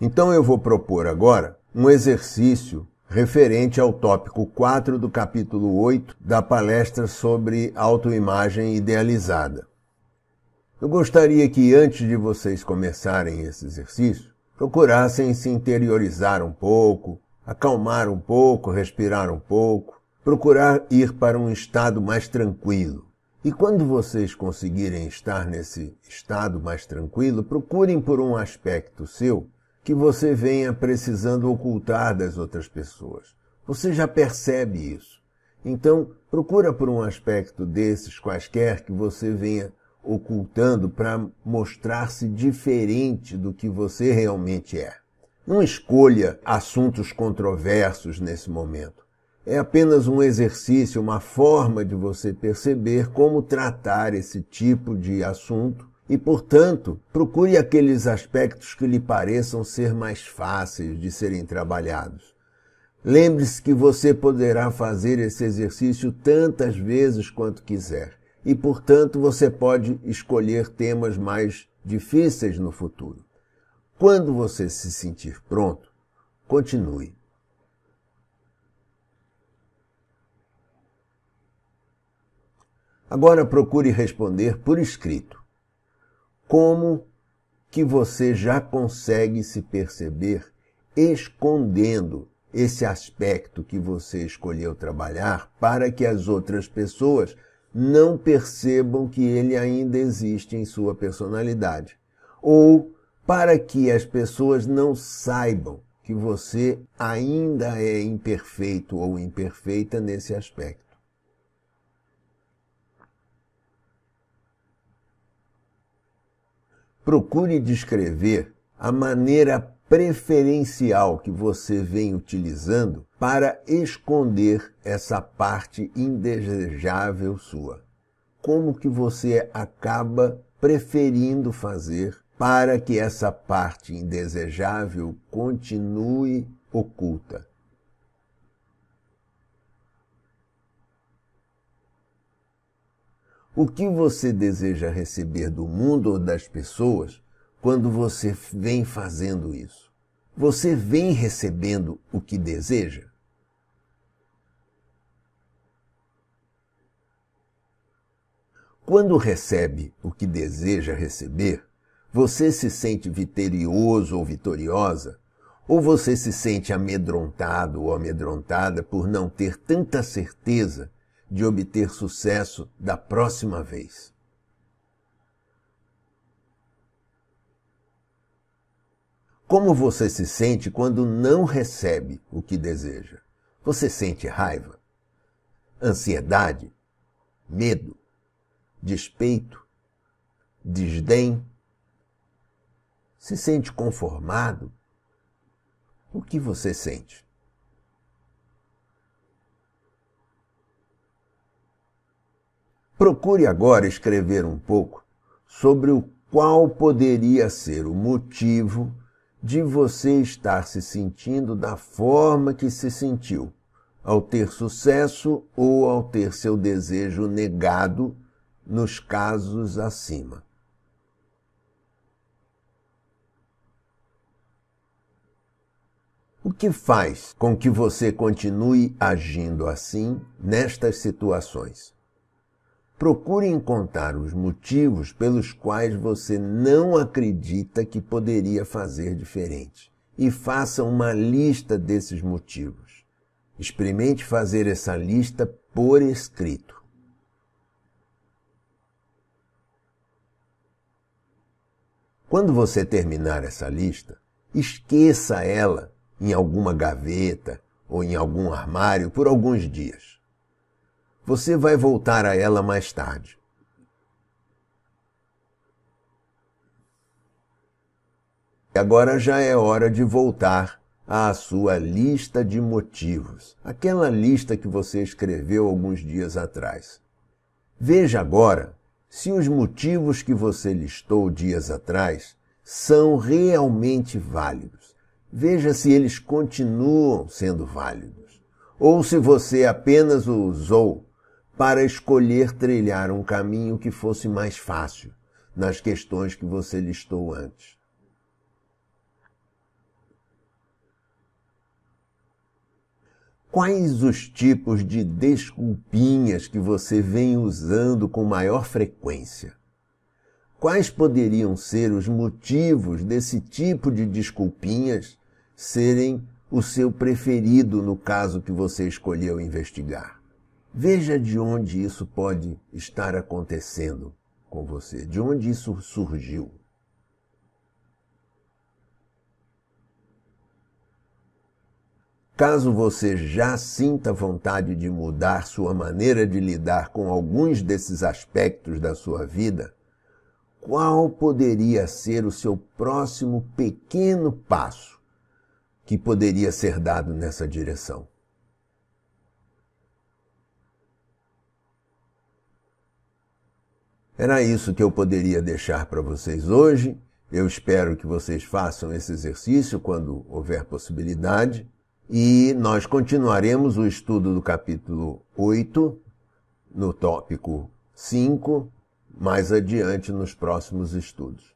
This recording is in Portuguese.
Então eu vou propor agora um exercício referente ao tópico 4 do capítulo 8 da palestra sobre autoimagem idealizada. Eu gostaria que antes de vocês começarem esse exercício, procurassem se interiorizar um pouco, acalmar um pouco, respirar um pouco, procurar ir para um estado mais tranquilo. E quando vocês conseguirem estar nesse estado mais tranquilo, procurem por um aspecto seu que você venha precisando ocultar das outras pessoas. Você já percebe isso. Então, procura por um aspecto desses quaisquer que você venha ocultando para mostrar-se diferente do que você realmente é. Não escolha assuntos controversos nesse momento é apenas um exercício, uma forma de você perceber como tratar esse tipo de assunto e, portanto, procure aqueles aspectos que lhe pareçam ser mais fáceis de serem trabalhados. Lembre-se que você poderá fazer esse exercício tantas vezes quanto quiser e, portanto, você pode escolher temas mais difíceis no futuro. Quando você se sentir pronto, continue. Agora procure responder por escrito. Como que você já consegue se perceber escondendo esse aspecto que você escolheu trabalhar para que as outras pessoas não percebam que ele ainda existe em sua personalidade? Ou para que as pessoas não saibam que você ainda é imperfeito ou imperfeita nesse aspecto? Procure descrever a maneira preferencial que você vem utilizando para esconder essa parte indesejável sua. Como que você acaba preferindo fazer para que essa parte indesejável continue oculta? O que você deseja receber do mundo ou das pessoas quando você vem fazendo isso? Você vem recebendo o que deseja? Quando recebe o que deseja receber, você se sente vitorioso ou vitoriosa? Ou você se sente amedrontado ou amedrontada por não ter tanta certeza de obter sucesso da próxima vez. Como você se sente quando não recebe o que deseja? Você sente raiva, ansiedade, medo, despeito, desdém? Se sente conformado? O que você sente? Procure agora escrever um pouco sobre o qual poderia ser o motivo de você estar se sentindo da forma que se sentiu, ao ter sucesso ou ao ter seu desejo negado nos casos acima. O que faz com que você continue agindo assim nestas situações? Procure encontrar os motivos pelos quais você não acredita que poderia fazer diferente e faça uma lista desses motivos. Experimente fazer essa lista por escrito. Quando você terminar essa lista, esqueça ela em alguma gaveta ou em algum armário por alguns dias. Você vai voltar a ela mais tarde. Agora já é hora de voltar à sua lista de motivos, aquela lista que você escreveu alguns dias atrás. Veja agora se os motivos que você listou dias atrás são realmente válidos. Veja se eles continuam sendo válidos. Ou se você apenas usou para escolher trilhar um caminho que fosse mais fácil nas questões que você listou antes. Quais os tipos de desculpinhas que você vem usando com maior frequência? Quais poderiam ser os motivos desse tipo de desculpinhas serem o seu preferido no caso que você escolheu investigar? Veja de onde isso pode estar acontecendo com você, de onde isso surgiu. Caso você já sinta vontade de mudar sua maneira de lidar com alguns desses aspectos da sua vida, qual poderia ser o seu próximo pequeno passo que poderia ser dado nessa direção? Era isso que eu poderia deixar para vocês hoje. Eu espero que vocês façam esse exercício quando houver possibilidade. E nós continuaremos o estudo do capítulo 8, no tópico 5, mais adiante nos próximos estudos.